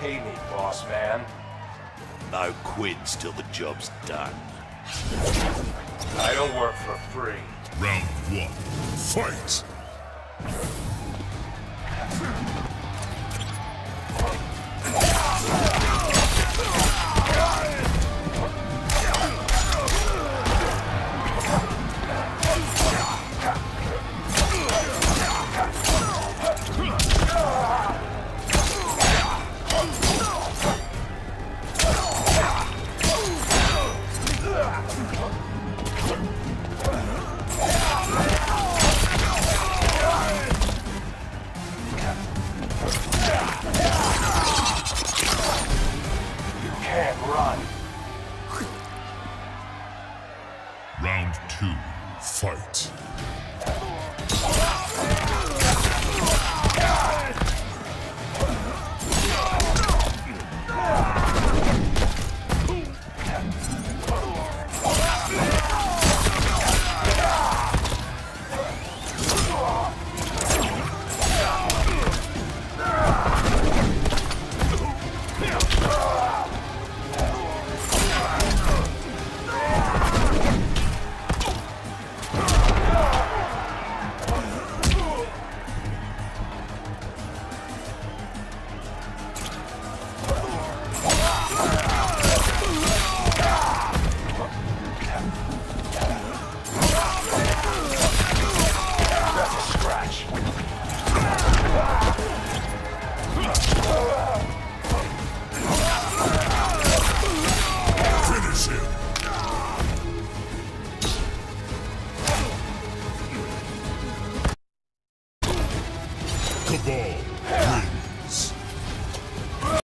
pay me, boss man. No quids till the job's done. I don't work for free. Round one. Fight! Round two, fight. ball. Win.